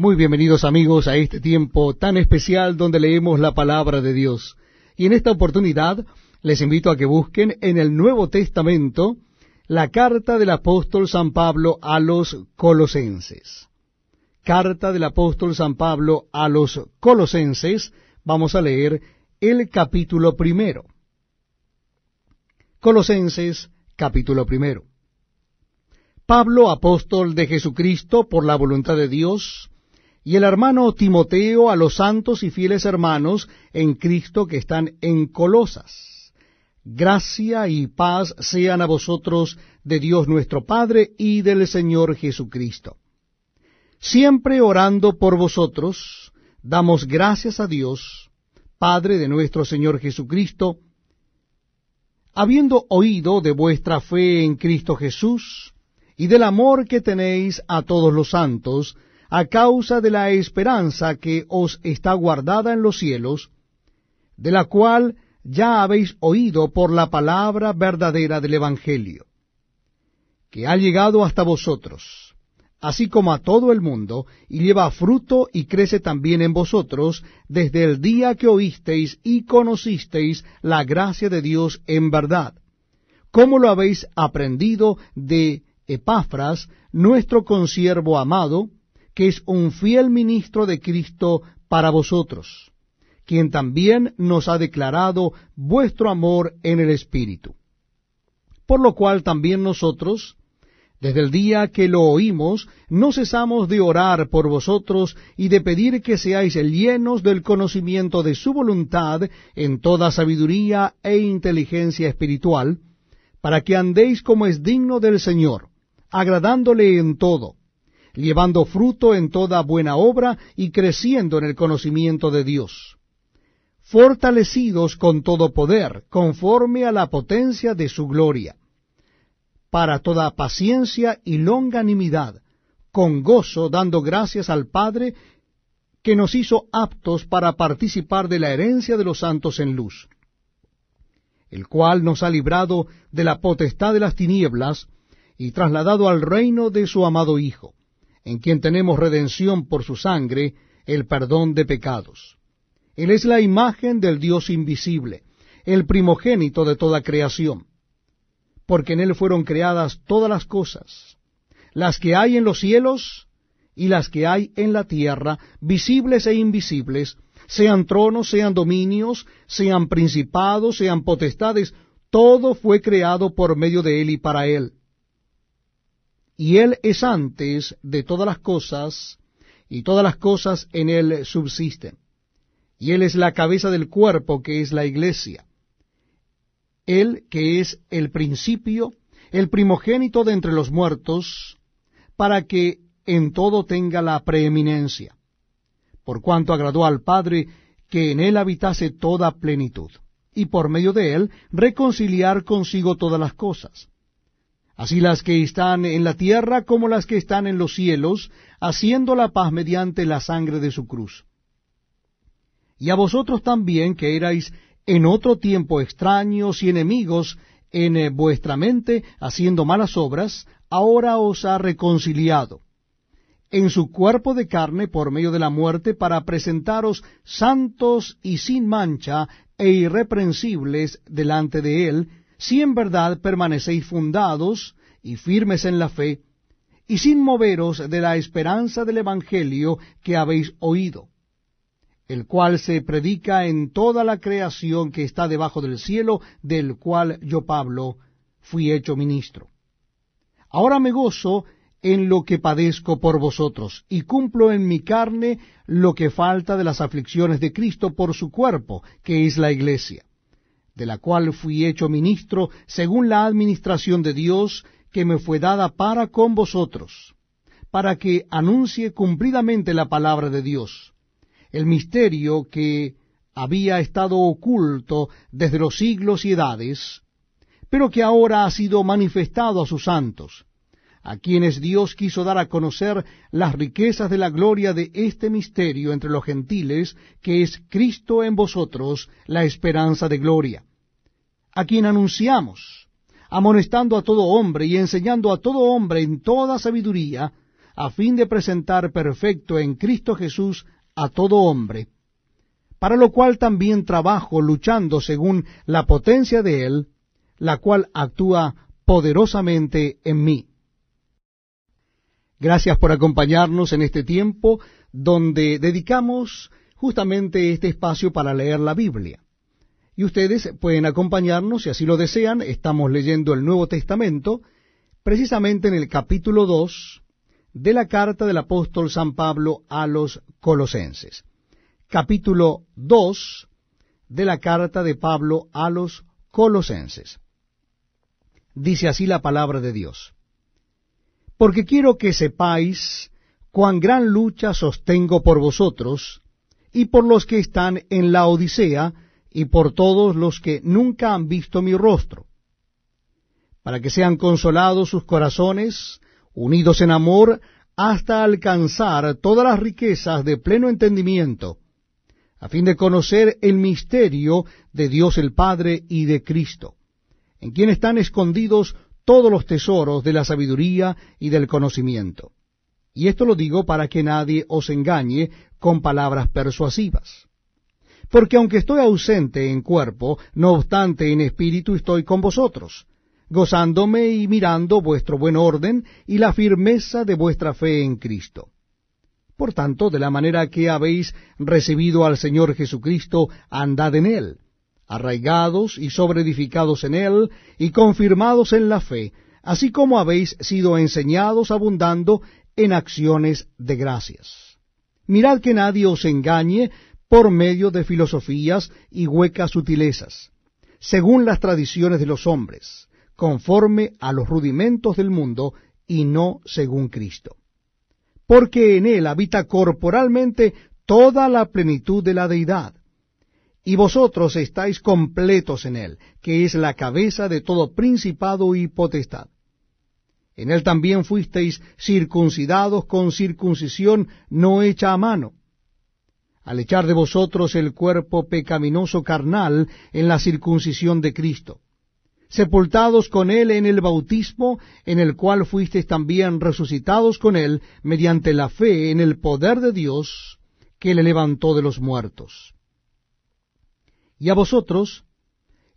Muy bienvenidos amigos a este tiempo tan especial donde leemos la palabra de Dios. Y en esta oportunidad les invito a que busquen en el Nuevo Testamento la carta del apóstol San Pablo a los colosenses. Carta del apóstol San Pablo a los colosenses, vamos a leer el capítulo primero. Colosenses, capítulo primero. Pablo, apóstol de Jesucristo por la voluntad de Dios, y el hermano Timoteo a los santos y fieles hermanos en Cristo que están en Colosas. Gracia y paz sean a vosotros de Dios nuestro Padre y del Señor Jesucristo. Siempre orando por vosotros, damos gracias a Dios, Padre de nuestro Señor Jesucristo, habiendo oído de vuestra fe en Cristo Jesús y del amor que tenéis a todos los santos, a causa de la esperanza que os está guardada en los cielos, de la cual ya habéis oído por la palabra verdadera del Evangelio, que ha llegado hasta vosotros, así como a todo el mundo, y lleva fruto y crece también en vosotros, desde el día que oísteis y conocisteis la gracia de Dios en verdad, como lo habéis aprendido de Epafras, nuestro consiervo amado, que es un fiel ministro de Cristo para vosotros, quien también nos ha declarado vuestro amor en el Espíritu. Por lo cual también nosotros, desde el día que lo oímos, no cesamos de orar por vosotros y de pedir que seáis llenos del conocimiento de su voluntad en toda sabiduría e inteligencia espiritual, para que andéis como es digno del Señor, agradándole en todo, llevando fruto en toda buena obra y creciendo en el conocimiento de Dios, fortalecidos con todo poder, conforme a la potencia de su gloria, para toda paciencia y longanimidad, con gozo dando gracias al Padre que nos hizo aptos para participar de la herencia de los santos en luz, el cual nos ha librado de la potestad de las tinieblas y trasladado al reino de su amado Hijo en quien tenemos redención por su sangre, el perdón de pecados. Él es la imagen del Dios invisible, el primogénito de toda creación, porque en Él fueron creadas todas las cosas, las que hay en los cielos y las que hay en la tierra, visibles e invisibles, sean tronos, sean dominios, sean principados, sean potestades, todo fue creado por medio de Él y para Él y Él es antes de todas las cosas, y todas las cosas en Él subsisten. Y Él es la cabeza del cuerpo que es la iglesia. Él que es el principio, el primogénito de entre los muertos, para que en todo tenga la preeminencia, por cuanto agradó al Padre que en Él habitase toda plenitud, y por medio de Él reconciliar consigo todas las cosas así las que están en la tierra como las que están en los cielos, haciendo la paz mediante la sangre de su cruz. Y a vosotros también, que erais en otro tiempo extraños y enemigos en eh, vuestra mente, haciendo malas obras, ahora os ha reconciliado en su cuerpo de carne por medio de la muerte para presentaros santos y sin mancha e irreprensibles delante de él, si en verdad permanecéis fundados y firmes en la fe, y sin moveros de la esperanza del Evangelio que habéis oído, el cual se predica en toda la creación que está debajo del cielo, del cual yo, Pablo, fui hecho ministro. Ahora me gozo en lo que padezco por vosotros, y cumplo en mi carne lo que falta de las aflicciones de Cristo por su cuerpo, que es la iglesia de la cual fui hecho ministro según la administración de Dios que me fue dada para con vosotros, para que anuncie cumplidamente la palabra de Dios, el misterio que había estado oculto desde los siglos y edades, pero que ahora ha sido manifestado a sus santos, a quienes Dios quiso dar a conocer las riquezas de la gloria de este misterio entre los gentiles, que es Cristo en vosotros, la esperanza de gloria a quien anunciamos, amonestando a todo hombre y enseñando a todo hombre en toda sabiduría, a fin de presentar perfecto en Cristo Jesús a todo hombre, para lo cual también trabajo luchando según la potencia de Él, la cual actúa poderosamente en mí. Gracias por acompañarnos en este tiempo donde dedicamos justamente este espacio para leer la Biblia. Y ustedes pueden acompañarnos, si así lo desean, estamos leyendo el Nuevo Testamento, precisamente en el capítulo 2 de la carta del apóstol San Pablo a los colosenses. Capítulo 2 de la carta de Pablo a los colosenses. Dice así la palabra de Dios. Porque quiero que sepáis cuán gran lucha sostengo por vosotros y por los que están en la Odisea, y por todos los que nunca han visto mi rostro, para que sean consolados sus corazones, unidos en amor, hasta alcanzar todas las riquezas de pleno entendimiento, a fin de conocer el misterio de Dios el Padre y de Cristo, en quien están escondidos todos los tesoros de la sabiduría y del conocimiento. Y esto lo digo para que nadie os engañe con palabras persuasivas porque aunque estoy ausente en cuerpo, no obstante en espíritu estoy con vosotros, gozándome y mirando vuestro buen orden y la firmeza de vuestra fe en Cristo. Por tanto, de la manera que habéis recibido al Señor Jesucristo, andad en él, arraigados y sobreedificados en él, y confirmados en la fe, así como habéis sido enseñados abundando en acciones de gracias. Mirad que nadie os engañe por medio de filosofías y huecas sutilezas, según las tradiciones de los hombres, conforme a los rudimentos del mundo y no según Cristo. Porque en él habita corporalmente toda la plenitud de la deidad, y vosotros estáis completos en él, que es la cabeza de todo principado y potestad. En él también fuisteis circuncidados con circuncisión no hecha a mano, al echar de vosotros el cuerpo pecaminoso carnal en la circuncisión de Cristo, sepultados con él en el bautismo, en el cual fuisteis también resucitados con él mediante la fe en el poder de Dios que le levantó de los muertos. Y a vosotros,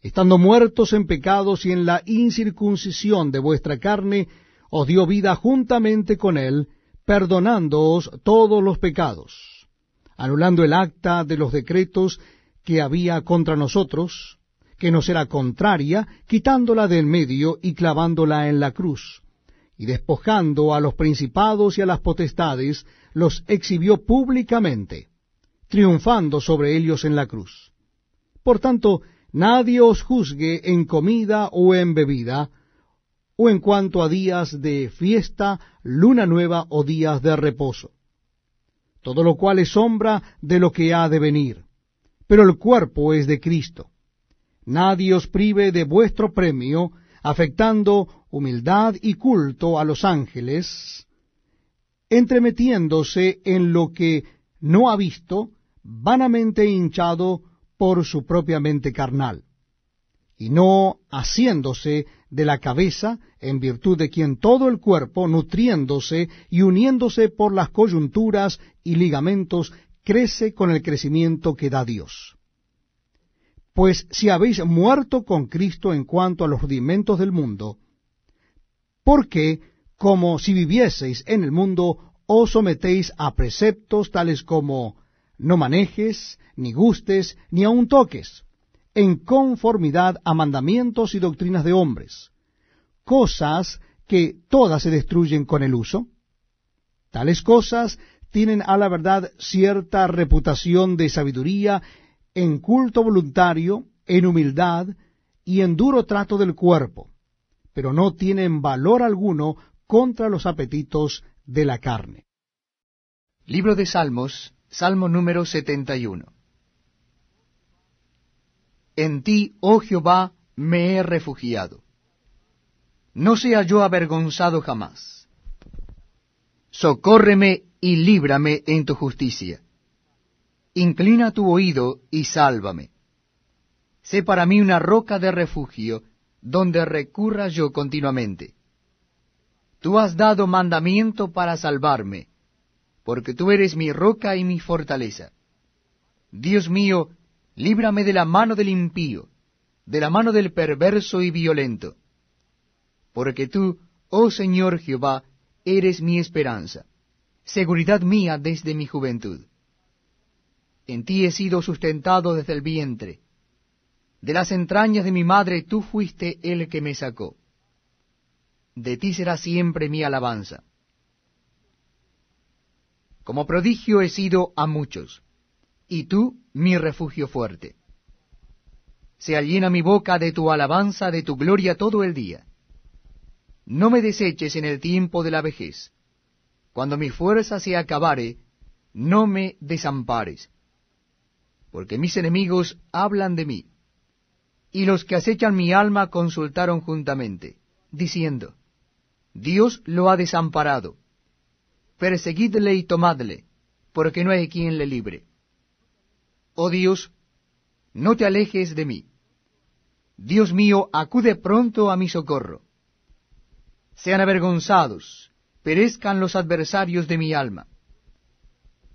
estando muertos en pecados y en la incircuncisión de vuestra carne, os dio vida juntamente con él, perdonándoos todos los pecados anulando el acta de los decretos que había contra nosotros, que nos era contraria, quitándola del medio y clavándola en la cruz, y despojando a los principados y a las potestades, los exhibió públicamente, triunfando sobre ellos en la cruz. Por tanto, nadie os juzgue en comida o en bebida, o en cuanto a días de fiesta, luna nueva o días de reposo todo lo cual es sombra de lo que ha de venir. Pero el cuerpo es de Cristo. Nadie os prive de vuestro premio, afectando humildad y culto a los ángeles, entremetiéndose en lo que no ha visto, vanamente hinchado por su propia mente carnal, y no haciéndose de la cabeza, en virtud de quien todo el cuerpo, nutriéndose y uniéndose por las coyunturas y ligamentos, crece con el crecimiento que da Dios. Pues si habéis muerto con Cristo en cuanto a los rudimentos del mundo, ¿por qué, como si vivieseis en el mundo, os sometéis a preceptos tales como no manejes, ni gustes, ni aun toques? en conformidad a mandamientos y doctrinas de hombres, cosas que todas se destruyen con el uso. Tales cosas tienen a la verdad cierta reputación de sabiduría en culto voluntario, en humildad y en duro trato del cuerpo, pero no tienen valor alguno contra los apetitos de la carne. Libro de Salmos, Salmo número 71. En ti, oh Jehová, me he refugiado. No sea yo avergonzado jamás. Socórreme y líbrame en tu justicia. Inclina tu oído y sálvame. Sé para mí una roca de refugio, donde recurra yo continuamente. Tú has dado mandamiento para salvarme, porque tú eres mi roca y mi fortaleza. Dios mío, líbrame de la mano del impío, de la mano del perverso y violento. Porque tú, oh Señor Jehová, eres mi esperanza, seguridad mía desde mi juventud. En ti he sido sustentado desde el vientre. De las entrañas de mi madre tú fuiste el que me sacó de ti será siempre mi alabanza. Como prodigio he sido a muchos, y tú mi refugio fuerte. Sea llena mi boca de tu alabanza, de tu gloria todo el día. No me deseches en el tiempo de la vejez. Cuando mi fuerza se acabare, no me desampares. Porque mis enemigos hablan de mí, y los que acechan mi alma consultaron juntamente, diciendo, Dios lo ha desamparado. Perseguidle y tomadle, porque no hay quien le libre. Oh Dios, no te alejes de mí. Dios mío, acude pronto a mi socorro. Sean avergonzados, perezcan los adversarios de mi alma.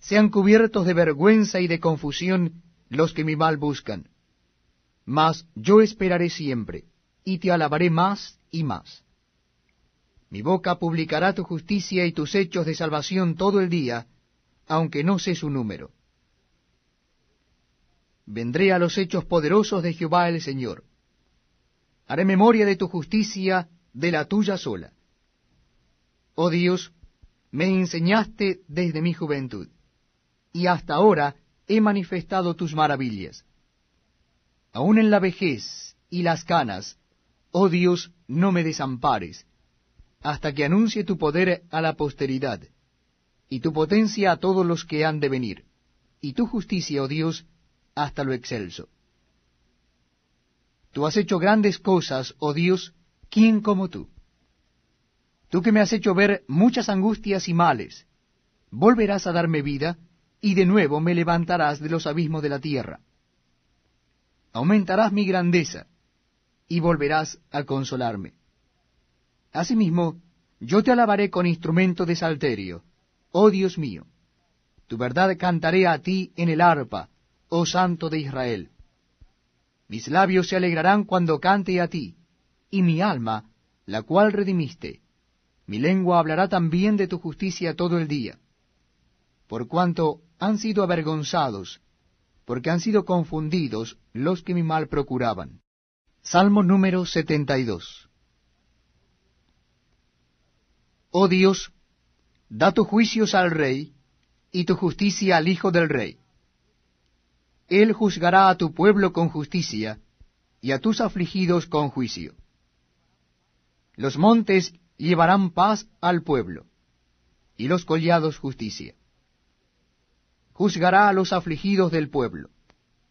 Sean cubiertos de vergüenza y de confusión los que mi mal buscan. Mas yo esperaré siempre, y te alabaré más y más. Mi boca publicará tu justicia y tus hechos de salvación todo el día, aunque no sé su número. Vendré a los hechos poderosos de Jehová el Señor. Haré memoria de tu justicia, de la tuya sola. Oh Dios, me enseñaste desde mi juventud, y hasta ahora he manifestado tus maravillas. Aun en la vejez y las canas, oh Dios, no me desampares hasta que anuncie tu poder a la posteridad, y tu potencia a todos los que han de venir, y tu justicia, oh Dios, hasta lo excelso. Tú has hecho grandes cosas, oh Dios, ¿quién como tú? Tú que me has hecho ver muchas angustias y males, volverás a darme vida, y de nuevo me levantarás de los abismos de la tierra. Aumentarás mi grandeza, y volverás a consolarme. Asimismo, yo te alabaré con instrumento de salterio, oh Dios mío. Tu verdad cantaré a ti en el arpa, oh Santo de Israel. Mis labios se alegrarán cuando cante a ti, y mi alma, la cual redimiste, mi lengua hablará también de tu justicia todo el día. Por cuanto han sido avergonzados, porque han sido confundidos los que mi mal procuraban. Salmo número 72 Oh Dios, da tus juicios al rey y tu justicia al hijo del rey. Él juzgará a tu pueblo con justicia y a tus afligidos con juicio. Los montes llevarán paz al pueblo y los collados justicia. Juzgará a los afligidos del pueblo,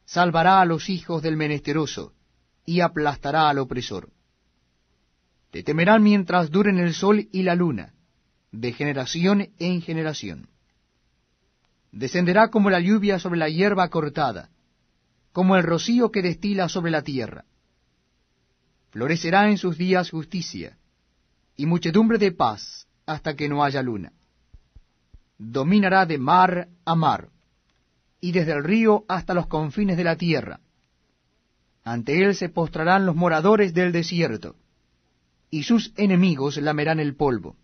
salvará a los hijos del menesteroso y aplastará al opresor. Te temerán mientras duren el sol y la luna, de generación en generación. Descenderá como la lluvia sobre la hierba cortada, como el rocío que destila sobre la tierra. Florecerá en sus días justicia, y muchedumbre de paz hasta que no haya luna. Dominará de mar a mar, y desde el río hasta los confines de la tierra. Ante él se postrarán los moradores del desierto, y sus enemigos lamerán el polvo.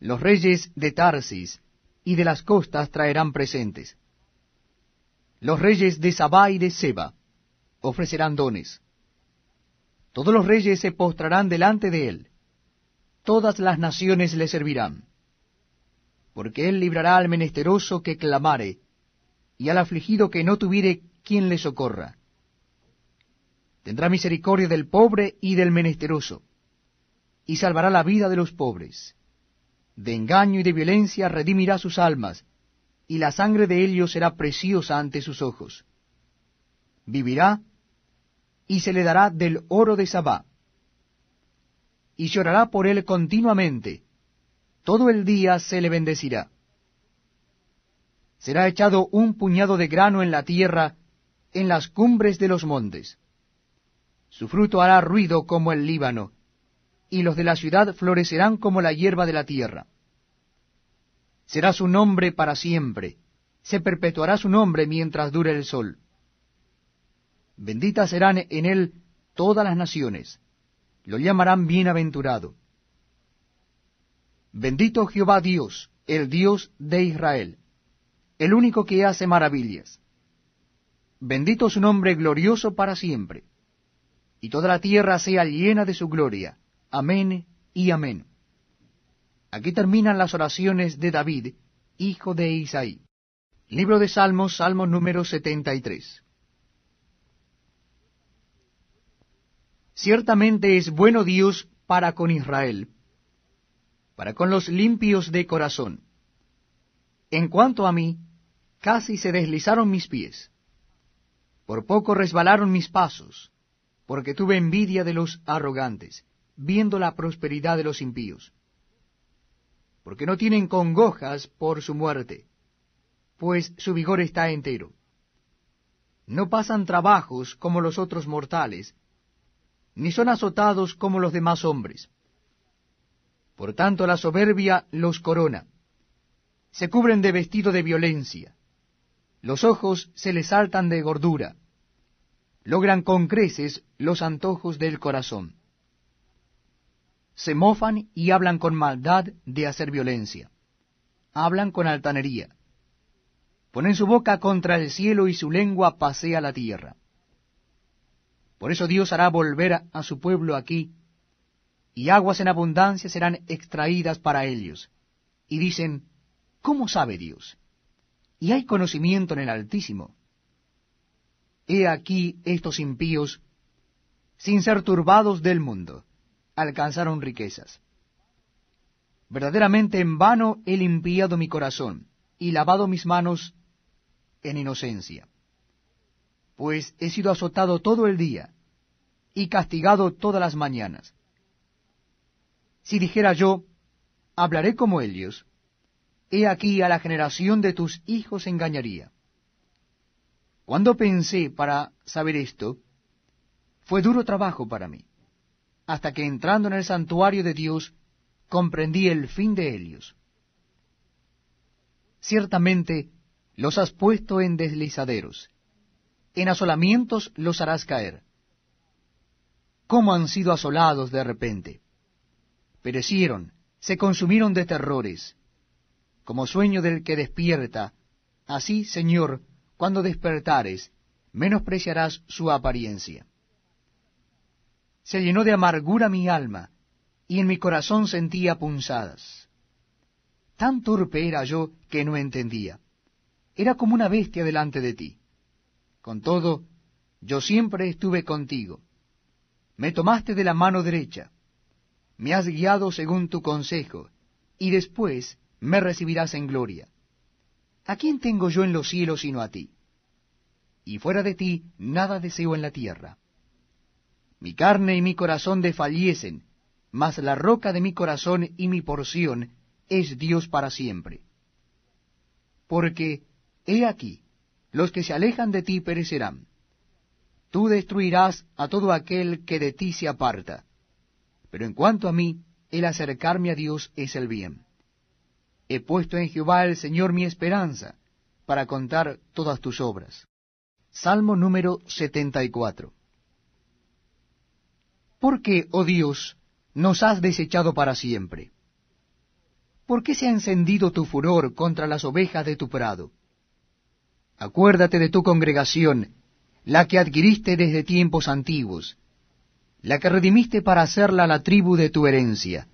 Los reyes de Tarsis y de las costas traerán presentes. Los reyes de Sabá y de Seba ofrecerán dones. Todos los reyes se postrarán delante de él. Todas las naciones le servirán. Porque él librará al menesteroso que clamare, y al afligido que no tuviere quien le socorra. Tendrá misericordia del pobre y del menesteroso, y salvará la vida de los pobres de engaño y de violencia redimirá sus almas, y la sangre de ellos será preciosa ante sus ojos. Vivirá, y se le dará del oro de Sabá, y llorará por él continuamente, todo el día se le bendecirá. Será echado un puñado de grano en la tierra, en las cumbres de los montes. Su fruto hará ruido como el Líbano, y los de la ciudad florecerán como la hierba de la tierra. Será su nombre para siempre, se perpetuará su nombre mientras dure el sol. Benditas serán en él todas las naciones, lo llamarán bienaventurado. Bendito Jehová Dios, el Dios de Israel, el único que hace maravillas. Bendito su nombre glorioso para siempre, y toda la tierra sea llena de su gloria. Amén y amén. Aquí terminan las oraciones de David, hijo de Isaí. Libro de Salmos, Salmo número 73. Ciertamente es bueno Dios para con Israel, para con los limpios de corazón. En cuanto a mí, casi se deslizaron mis pies. Por poco resbalaron mis pasos, porque tuve envidia de los arrogantes, viendo la prosperidad de los impíos. Porque no tienen congojas por su muerte, pues su vigor está entero. No pasan trabajos como los otros mortales, ni son azotados como los demás hombres. Por tanto la soberbia los corona, se cubren de vestido de violencia, los ojos se les saltan de gordura, logran con creces los antojos del corazón. Se mofan y hablan con maldad de hacer violencia, hablan con altanería, ponen su boca contra el cielo y su lengua pasea la tierra. Por eso Dios hará volver a su pueblo aquí, y aguas en abundancia serán extraídas para ellos. Y dicen, ¿cómo sabe Dios? Y hay conocimiento en el Altísimo. He aquí estos impíos, sin ser turbados del mundo, alcanzaron riquezas. Verdaderamente en vano he limpiado mi corazón y lavado mis manos en inocencia pues he sido azotado todo el día y castigado todas las mañanas. Si dijera yo, hablaré como ellos, he aquí a la generación de tus hijos engañaría. Cuando pensé para saber esto, fue duro trabajo para mí, hasta que entrando en el santuario de Dios, comprendí el fin de ellos. Ciertamente los has puesto en deslizaderos, en asolamientos los harás caer. ¿Cómo han sido asolados de repente? Perecieron, se consumieron de terrores. Como sueño del que despierta, así, Señor, cuando despertares, menospreciarás su apariencia. Se llenó de amargura mi alma, y en mi corazón sentía punzadas. Tan torpe era yo que no entendía. Era como una bestia delante de ti. Con todo, yo siempre estuve contigo. Me tomaste de la mano derecha, me has guiado según tu consejo, y después me recibirás en gloria. ¿A quién tengo yo en los cielos sino a ti? Y fuera de ti nada deseo en la tierra. Mi carne y mi corazón desfallecen, mas la roca de mi corazón y mi porción es Dios para siempre. Porque, he aquí, los que se alejan de ti perecerán. Tú destruirás a todo aquel que de ti se aparta. Pero en cuanto a mí, el acercarme a Dios es el bien. He puesto en Jehová el Señor mi esperanza, para contar todas tus obras. Salmo número 74. ¿Por qué, oh Dios, nos has desechado para siempre? ¿Por qué se ha encendido tu furor contra las ovejas de tu prado? Acuérdate de tu congregación, la que adquiriste desde tiempos antiguos, la que redimiste para hacerla la tribu de tu herencia,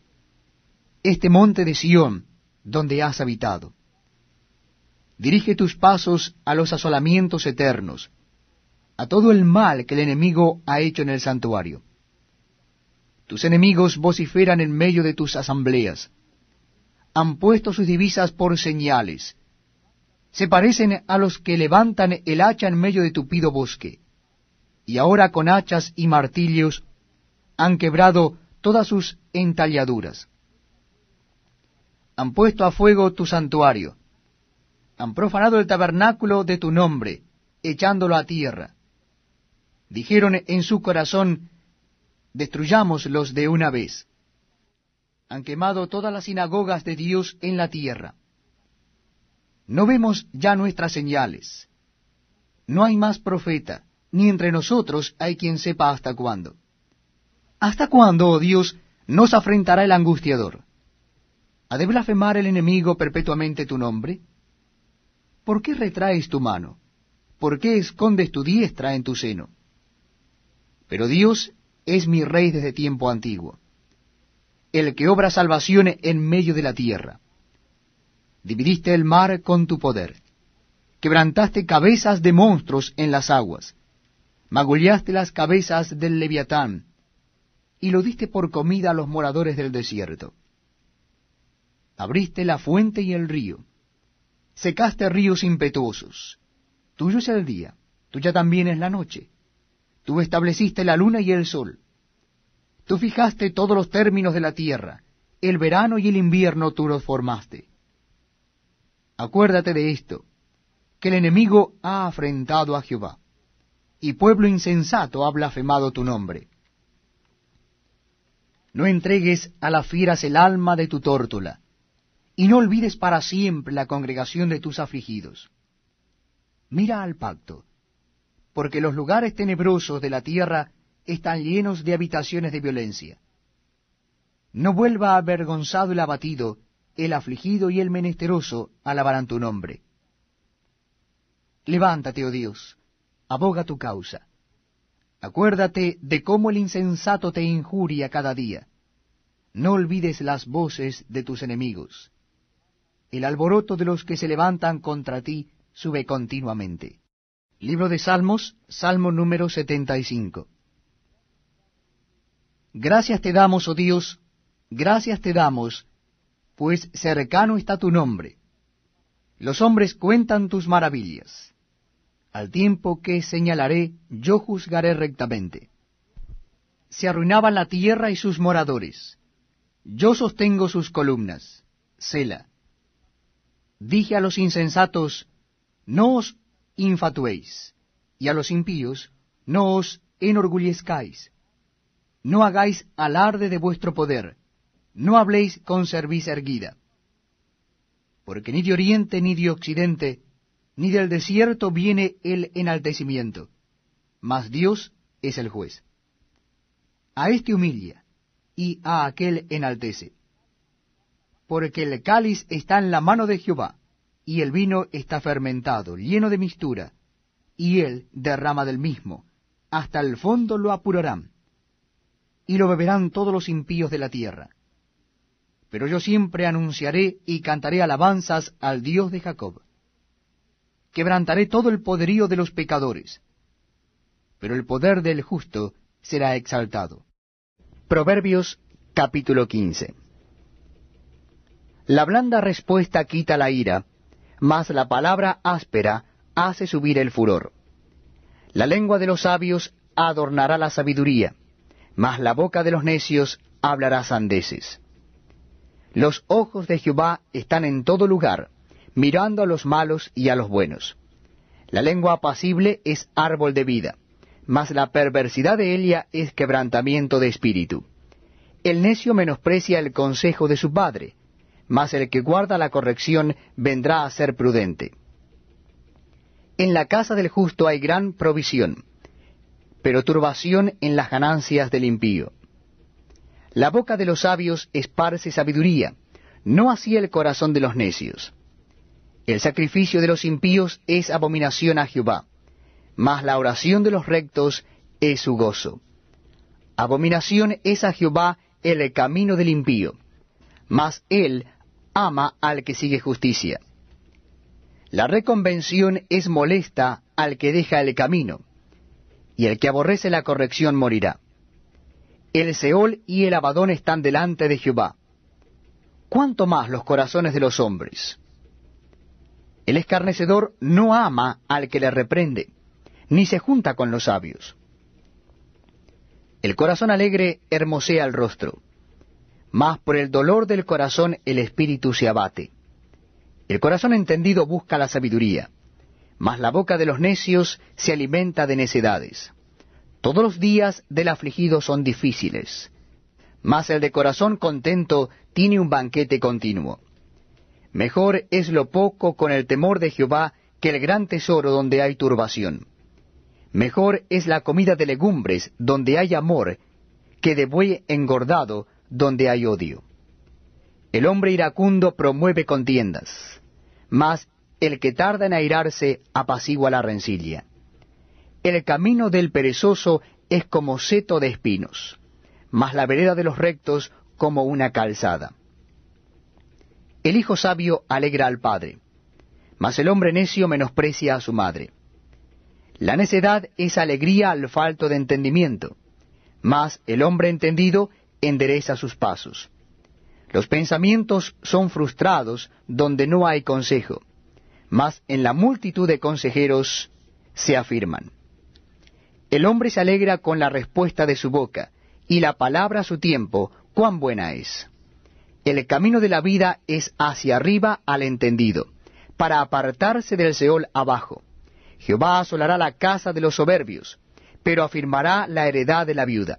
este monte de Sión, donde has habitado. Dirige tus pasos a los asolamientos eternos, a todo el mal que el enemigo ha hecho en el santuario. Tus enemigos vociferan en medio de tus asambleas, han puesto sus divisas por señales, se parecen a los que levantan el hacha en medio de tupido bosque, y ahora con hachas y martillos han quebrado todas sus entalladuras. Han puesto a fuego tu santuario, han profanado el tabernáculo de tu nombre, echándolo a tierra. Dijeron en su corazón, destruyámoslos de una vez, han quemado todas las sinagogas de Dios en la tierra. No vemos ya nuestras señales. No hay más profeta, ni entre nosotros hay quien sepa hasta cuándo. ¿Hasta cuándo, oh Dios, nos afrentará el angustiador? ¿Ha de blasfemar el enemigo perpetuamente tu nombre? ¿Por qué retraes tu mano? ¿Por qué escondes tu diestra en tu seno? Pero Dios es mi rey desde tiempo antiguo, el que obra salvación en medio de la tierra. Dividiste el mar con tu poder, quebrantaste cabezas de monstruos en las aguas, magullaste las cabezas del leviatán, y lo diste por comida a los moradores del desierto. Abriste la fuente y el río, secaste ríos impetuosos. Tuyo es el día, tuya también es la noche. Tú estableciste la luna y el sol. Tú fijaste todos los términos de la tierra, el verano y el invierno tú los formaste. Acuérdate de esto, que el enemigo ha afrentado a Jehová, y pueblo insensato ha blasfemado tu nombre. No entregues a las fieras el alma de tu tórtola, y no olvides para siempre la congregación de tus afligidos. Mira al pacto, porque los lugares tenebrosos de la tierra están llenos de habitaciones de violencia. No vuelva avergonzado el abatido, el afligido y el menesteroso alabarán tu nombre. Levántate, oh Dios, aboga tu causa. Acuérdate de cómo el insensato te injuria cada día. No olvides las voces de tus enemigos. El alboroto de los que se levantan contra ti sube continuamente. Libro de Salmos, Salmo número 75. Gracias te damos, oh Dios, gracias te damos, pues cercano está tu nombre. Los hombres cuentan tus maravillas. Al tiempo que señalaré, yo juzgaré rectamente. Se arruinaban la tierra y sus moradores. Yo sostengo sus columnas. Sela. Dije a los insensatos, no os infatuéis, y a los impíos, no os enorgullezcáis. No hagáis alarde de vuestro poder, no habléis con cerviz erguida. Porque ni de oriente ni de occidente, ni del desierto viene el enaltecimiento, mas Dios es el juez. A este humilla, y a aquel enaltece. Porque el cáliz está en la mano de Jehová, y el vino está fermentado, lleno de mistura, y él derrama del mismo, hasta el fondo lo apurarán, y lo beberán todos los impíos de la tierra. Pero yo siempre anunciaré y cantaré alabanzas al Dios de Jacob. Quebrantaré todo el poderío de los pecadores, pero el poder del justo será exaltado. Proverbios capítulo 15 La blanda respuesta quita la ira, mas la palabra áspera hace subir el furor. La lengua de los sabios adornará la sabiduría, mas la boca de los necios hablará sandeces. Los ojos de Jehová están en todo lugar, mirando a los malos y a los buenos. La lengua apacible es árbol de vida, mas la perversidad de ella es quebrantamiento de espíritu. El necio menosprecia el consejo de su padre, mas el que guarda la corrección vendrá a ser prudente. En la casa del justo hay gran provisión, pero turbación en las ganancias del impío. La boca de los sabios esparce sabiduría, no así el corazón de los necios. El sacrificio de los impíos es abominación a Jehová, mas la oración de los rectos es su gozo. Abominación es a Jehová el camino del impío, mas él ama al que sigue justicia. La reconvención es molesta al que deja el camino, y el que aborrece la corrección morirá. El Seol y el Abadón están delante de Jehová. ¿Cuánto más los corazones de los hombres? El escarnecedor no ama al que le reprende, ni se junta con los sabios. El corazón alegre hermosea el rostro, mas por el dolor del corazón el espíritu se abate. El corazón entendido busca la sabiduría, mas la boca de los necios se alimenta de necedades. Todos los días del afligido son difíciles, mas el de corazón contento tiene un banquete continuo. Mejor es lo poco con el temor de Jehová que el gran tesoro donde hay turbación. Mejor es la comida de legumbres donde hay amor que de buey engordado donde hay odio. El hombre iracundo promueve contiendas, mas el que tarda en airarse apacigua la rencilla. El camino del perezoso es como seto de espinos, mas la vereda de los rectos como una calzada. El hijo sabio alegra al padre, mas el hombre necio menosprecia a su madre. La necedad es alegría al falto de entendimiento, mas el hombre entendido endereza sus pasos. Los pensamientos son frustrados donde no hay consejo, mas en la multitud de consejeros se afirman. El hombre se alegra con la respuesta de su boca, y la palabra a su tiempo, cuán buena es. El camino de la vida es hacia arriba al entendido, para apartarse del Seol abajo. Jehová asolará la casa de los soberbios, pero afirmará la heredad de la viuda.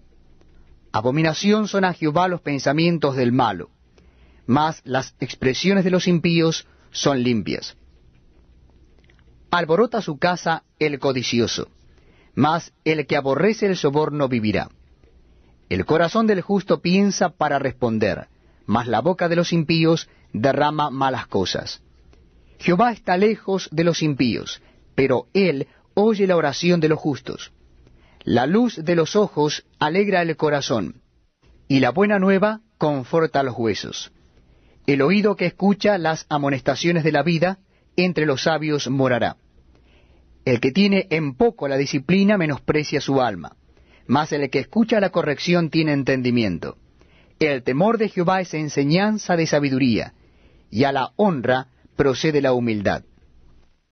Abominación son a Jehová los pensamientos del malo, mas las expresiones de los impíos son limpias. Alborota su casa el codicioso mas el que aborrece el soborno vivirá. El corazón del justo piensa para responder, mas la boca de los impíos derrama malas cosas. Jehová está lejos de los impíos, pero él oye la oración de los justos. La luz de los ojos alegra el corazón, y la buena nueva conforta los huesos. El oído que escucha las amonestaciones de la vida, entre los sabios morará. El que tiene en poco la disciplina menosprecia su alma, mas el que escucha la corrección tiene entendimiento. El temor de Jehová es enseñanza de sabiduría, y a la honra procede la humildad.